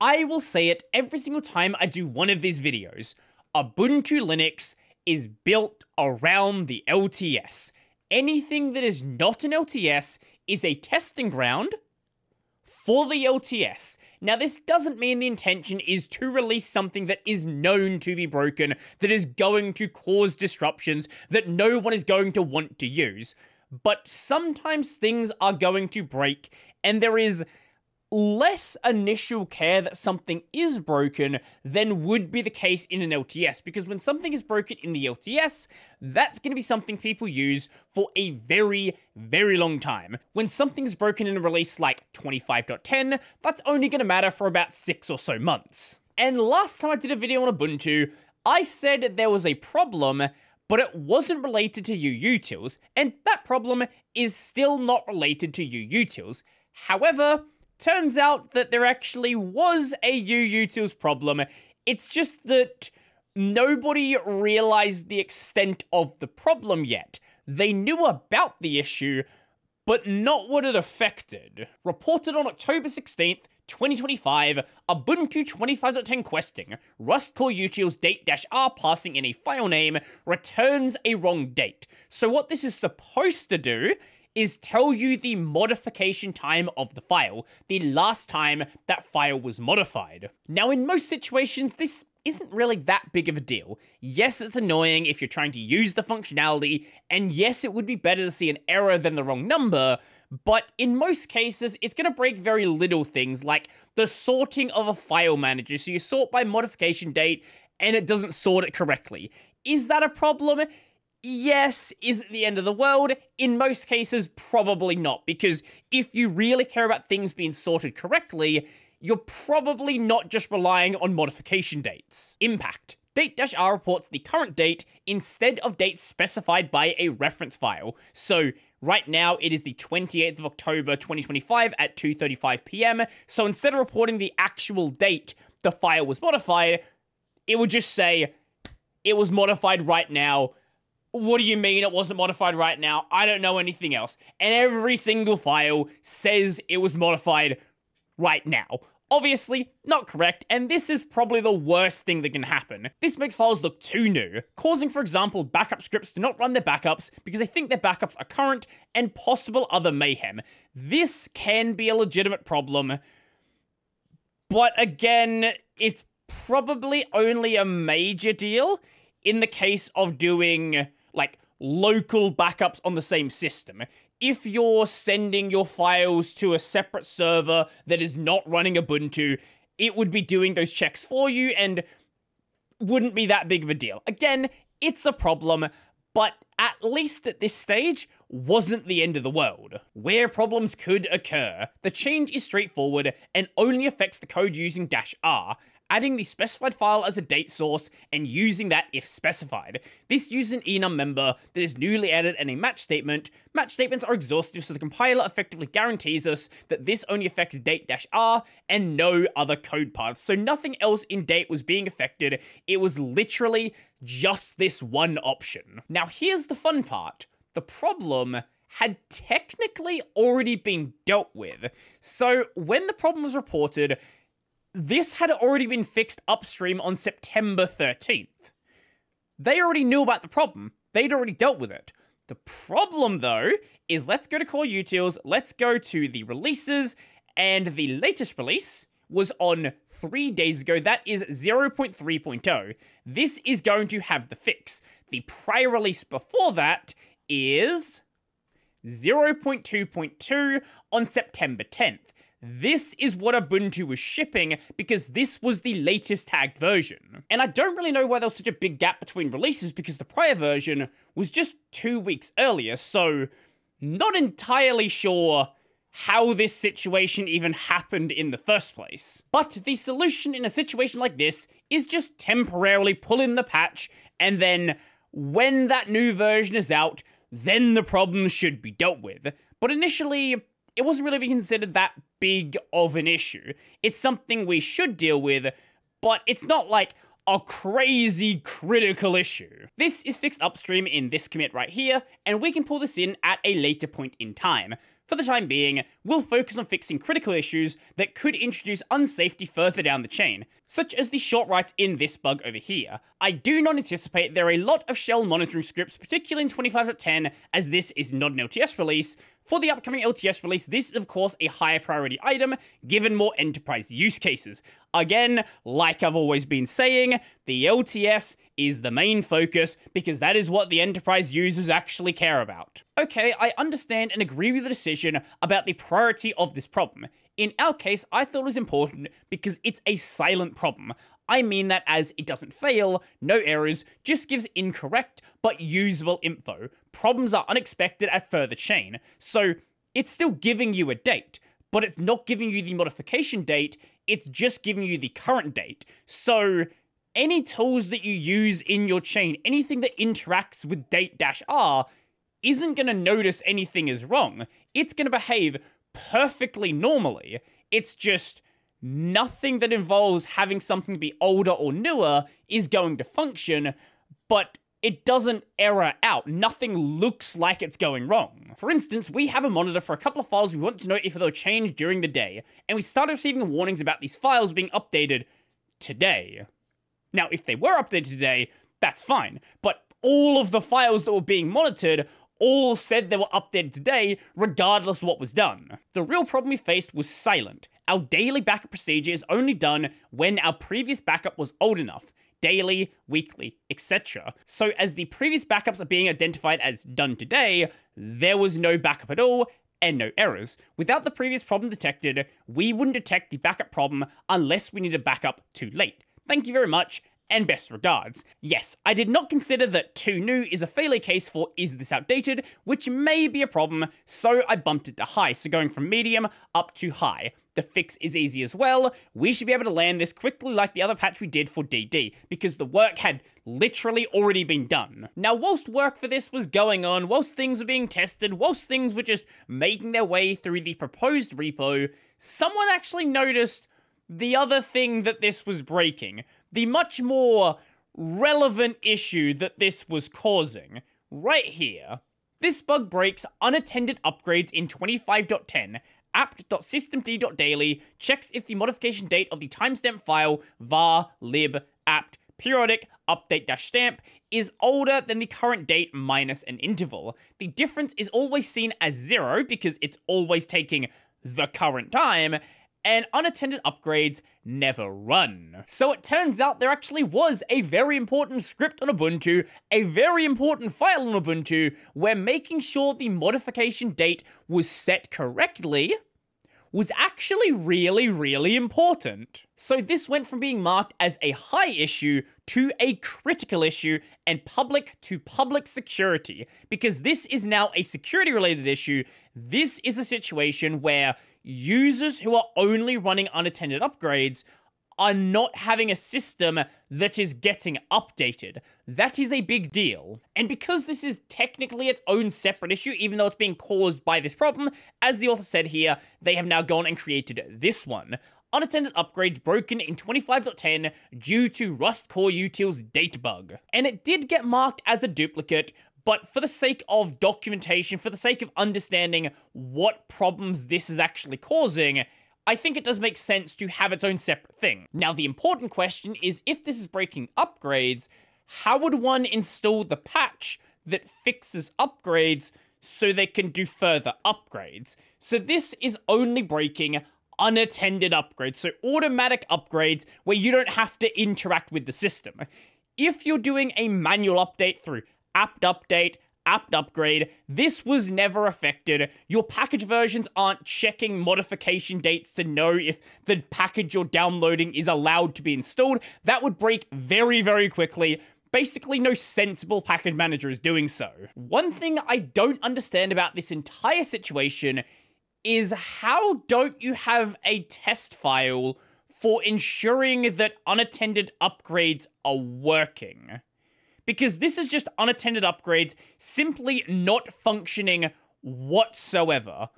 I will say it every single time I do one of these videos. Ubuntu Linux is built around the LTS. Anything that is not an LTS is a testing ground for the LTS. Now, this doesn't mean the intention is to release something that is known to be broken, that is going to cause disruptions, that no one is going to want to use. But sometimes things are going to break, and there is less initial care that something is broken than would be the case in an LTS. Because when something is broken in the LTS, that's going to be something people use for a very, very long time. When something's broken in a release like 25.10, that's only going to matter for about six or so months. And last time I did a video on Ubuntu, I said there was a problem but it wasn't related to UUtils, and that problem is still not related to UUtils. However, Turns out that there actually was a UUtils problem. It's just that nobody realized the extent of the problem yet. They knew about the issue, but not what it affected. Reported on October 16th, 2025, Ubuntu 25.10 questing, Rust core utils date-r passing in a file name returns a wrong date. So what this is supposed to do is tell you the modification time of the file, the last time that file was modified. Now, in most situations, this isn't really that big of a deal. Yes, it's annoying if you're trying to use the functionality, and yes, it would be better to see an error than the wrong number, but in most cases, it's going to break very little things like the sorting of a file manager. So you sort by modification date, and it doesn't sort it correctly. Is that a problem? Yes, is it the end of the world? In most cases, probably not, because if you really care about things being sorted correctly, you're probably not just relying on modification dates. Impact. Date-R reports the current date instead of dates specified by a reference file. So right now it is the 28th of October 2025 at 2.35 p.m. So instead of reporting the actual date the file was modified, it would just say it was modified right now what do you mean it wasn't modified right now? I don't know anything else. And every single file says it was modified right now. Obviously, not correct, and this is probably the worst thing that can happen. This makes files look too new, causing, for example, backup scripts to not run their backups because they think their backups are current and possible other mayhem. This can be a legitimate problem, but again, it's probably only a major deal in the case of doing like local backups on the same system. If you're sending your files to a separate server that is not running Ubuntu, it would be doing those checks for you and wouldn't be that big of a deal. Again, it's a problem, but at least at this stage, wasn't the end of the world. Where problems could occur, the change is straightforward and only affects the code using dash R, adding the specified file as a date source and using that if specified. This uses an enum member that is newly added and a match statement. Match statements are exhaustive, so the compiler effectively guarantees us that this only affects date-r and no other code paths. So nothing else in date was being affected. It was literally just this one option. Now here's the fun part. The problem had technically already been dealt with. So when the problem was reported, this had already been fixed upstream on September 13th. They already knew about the problem. They'd already dealt with it. The problem, though, is let's go to core utils, let's go to the releases, and the latest release was on three days ago. That is 0.3.0. This is going to have the fix. The prior release before that is 0.2.2 on September 10th. This is what Ubuntu was shipping because this was the latest tagged version. And I don't really know why there was such a big gap between releases because the prior version was just two weeks earlier, so not entirely sure how this situation even happened in the first place. But the solution in a situation like this is just temporarily pull in the patch and then when that new version is out, then the problems should be dealt with. But initially, it wasn't really being considered that big of an issue. It's something we should deal with, but it's not like a crazy critical issue. This is fixed upstream in this commit right here, and we can pull this in at a later point in time. For the time being, we'll focus on fixing critical issues that could introduce unsafety further down the chain, such as the short writes in this bug over here. I do not anticipate there are a lot of shell monitoring scripts, particularly in 25.10, as this is not an LTS release, for the upcoming LTS release, this is of course a higher priority item, given more enterprise use cases. Again, like I've always been saying, the LTS is the main focus because that is what the enterprise users actually care about. Okay, I understand and agree with the decision about the priority of this problem. In our case, I thought it was important because it's a silent problem. I mean that as it doesn't fail, no errors, just gives incorrect but usable info. Problems are unexpected at further chain, so it's still giving you a date, but it's not giving you the modification date, it's just giving you the current date. So any tools that you use in your chain, anything that interacts with date-r, isn't going to notice anything is wrong. It's going to behave perfectly normally. It's just nothing that involves having something be older or newer is going to function, but it doesn't error out. Nothing looks like it's going wrong. For instance, we have a monitor for a couple of files we want to know if they'll change during the day, and we started receiving warnings about these files being updated today. Now, if they were updated today, that's fine, but all of the files that were being monitored all said they were updated today, regardless of what was done. The real problem we faced was silent, our daily backup procedure is only done when our previous backup was old enough daily, weekly, etc. So as the previous backups are being identified as done today, there was no backup at all and no errors. Without the previous problem detected, we wouldn't detect the backup problem unless we need a backup too late. Thank you very much, and best regards. Yes, I did not consider that too new is a failure case for is this outdated, which may be a problem, so I bumped it to high, so going from medium up to high. The fix is easy as well. We should be able to land this quickly like the other patch we did for DD, because the work had literally already been done. Now, whilst work for this was going on, whilst things were being tested, whilst things were just making their way through the proposed repo, someone actually noticed the other thing that this was breaking the much more relevant issue that this was causing. Right here, this bug breaks unattended upgrades in 25.10 apt.systemd.daily checks if the modification date of the timestamp file var lib apt periodic update dash stamp is older than the current date minus an interval. The difference is always seen as zero because it's always taking the current time, and unattended upgrades never run. So it turns out there actually was a very important script on Ubuntu, a very important file on Ubuntu, where making sure the modification date was set correctly was actually really, really important. So this went from being marked as a high issue to a critical issue and public to public security, because this is now a security related issue. This is a situation where users who are only running unattended upgrades are not having a system that is getting updated. That is a big deal. And because this is technically its own separate issue, even though it's being caused by this problem, as the author said here, they have now gone and created this one. Unattended upgrades broken in 25.10 due to Rust Core Utils date bug. And it did get marked as a duplicate, but for the sake of documentation, for the sake of understanding what problems this is actually causing, I think it does make sense to have its own separate thing. Now, the important question is if this is breaking upgrades, how would one install the patch that fixes upgrades so they can do further upgrades? So this is only breaking unattended upgrades, so automatic upgrades where you don't have to interact with the system. If you're doing a manual update through apt update, apt upgrade. This was never affected. Your package versions aren't checking modification dates to know if the package you're downloading is allowed to be installed. That would break very, very quickly. Basically, no sensible package manager is doing so. One thing I don't understand about this entire situation is how don't you have a test file for ensuring that unattended upgrades are working? Because this is just unattended upgrades simply not functioning whatsoever.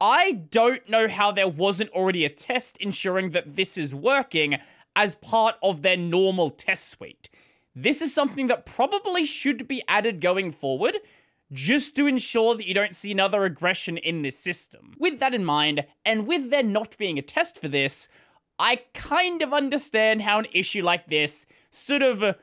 I don't know how there wasn't already a test ensuring that this is working as part of their normal test suite. This is something that probably should be added going forward, just to ensure that you don't see another regression in this system. With that in mind, and with there not being a test for this, I kind of understand how an issue like this sort of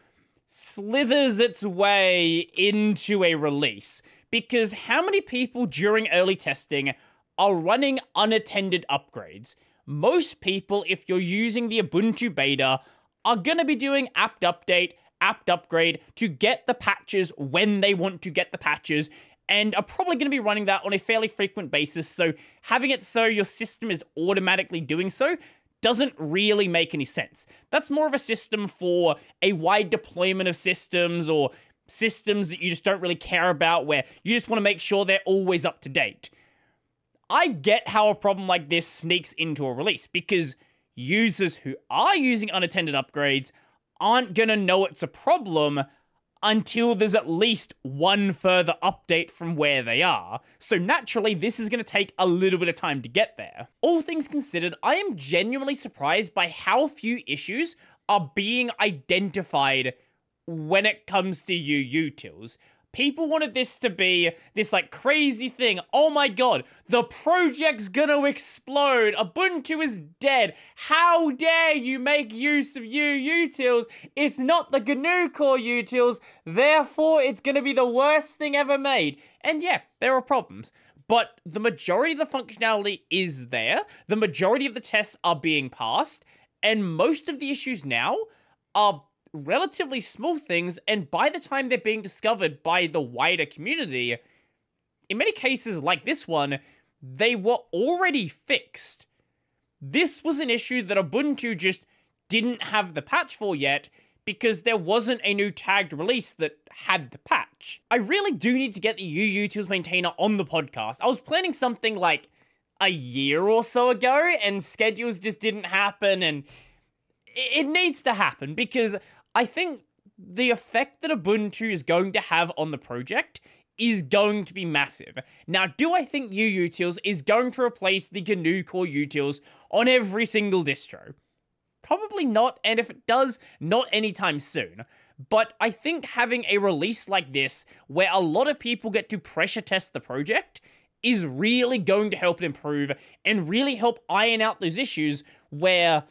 slithers its way into a release. Because how many people during early testing are running unattended upgrades? Most people, if you're using the Ubuntu beta, are going to be doing apt update, apt upgrade to get the patches when they want to get the patches and are probably going to be running that on a fairly frequent basis. So having it so your system is automatically doing so doesn't really make any sense. That's more of a system for a wide deployment of systems or systems that you just don't really care about where you just want to make sure they're always up to date. I get how a problem like this sneaks into a release because users who are using unattended upgrades aren't going to know it's a problem until there's at least one further update from where they are. So naturally, this is going to take a little bit of time to get there. All things considered, I am genuinely surprised by how few issues are being identified when it comes to UUtils. People wanted this to be this like crazy thing. Oh my god, the project's gonna explode. Ubuntu is dead. How dare you make use of UUtils? It's not the GNU core utils, therefore it's gonna be the worst thing ever made. And yeah, there are problems. But the majority of the functionality is there. The majority of the tests are being passed. And most of the issues now are relatively small things, and by the time they're being discovered by the wider community, in many cases like this one, they were already fixed. This was an issue that Ubuntu just didn't have the patch for yet because there wasn't a new tagged release that had the patch. I really do need to get the UUtils maintainer on the podcast. I was planning something like a year or so ago and schedules just didn't happen and it needs to happen because I think the effect that Ubuntu is going to have on the project is going to be massive. Now, do I think UUtils is going to replace the GNU Core utils on every single distro? Probably not, and if it does, not anytime soon. But I think having a release like this, where a lot of people get to pressure test the project, is really going to help it improve and really help iron out those issues where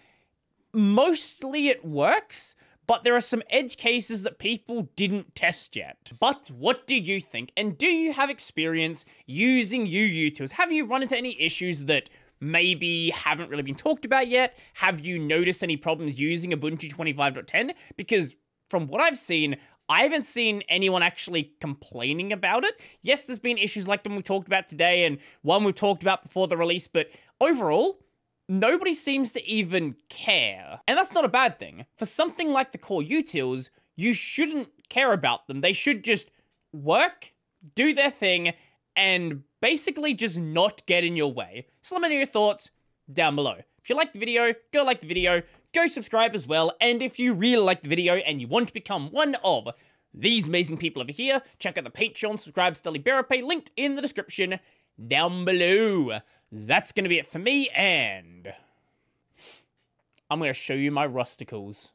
mostly it works, but there are some edge cases that people didn't test yet. But what do you think? And do you have experience using UUtils? Have you run into any issues that maybe haven't really been talked about yet? Have you noticed any problems using Ubuntu 25.10? Because from what I've seen, I haven't seen anyone actually complaining about it. Yes, there's been issues like the one we talked about today and one we've talked about before the release, but overall, nobody seems to even care. And that's not a bad thing. For something like the core utils, you shouldn't care about them. They should just work, do their thing, and basically just not get in your way. So let me know your thoughts down below. If you liked the video, go like the video, go subscribe as well, and if you really like the video and you want to become one of these amazing people over here, check out the Patreon, SubscribeStar, Liberapay, linked in the description down below that's going to be it for me, and I'm going to show you my rusticles.